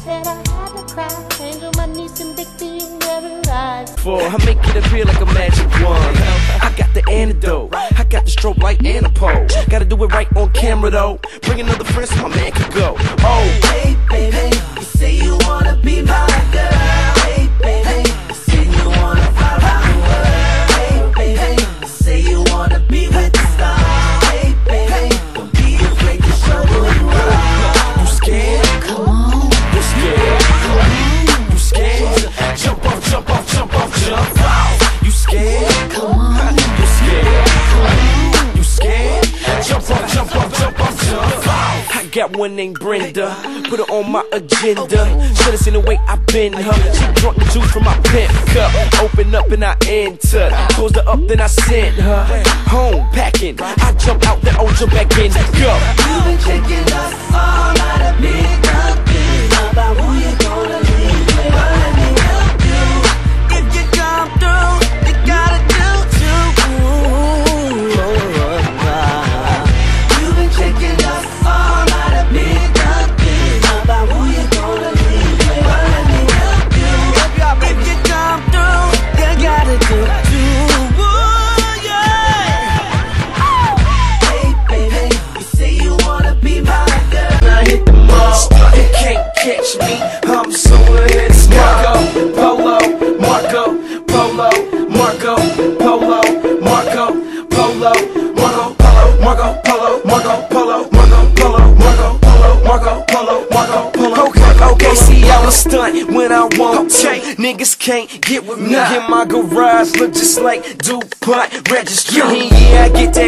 said I had to cry. Angel, my niece, and Big B in your eyes. For I make it appear like a magic wand. I got the antidote. I got the strobe light and a pole. Gotta do it right on camera though. Bring another friend so my man can go. Oh, Hey baby, got one named Brenda, put her on my agenda. Should've seen the way I been her. She drunk the juice from my pimp cup. Open up and I enter. Closed her up, then I sent her home packing. I jump out, then I'll jump back in. Go. Polo, Marco, Polo, Marco, Polo, Marco, Polo, Marco, Polo, Marco, Polo, Marco, Polo, Marco, Polo, Marco, Polo. Okay, okay, see I'm a stunt when I want to. Niggas can't get with me in my garage. Look just like DuPont registry. Yeah, I get that.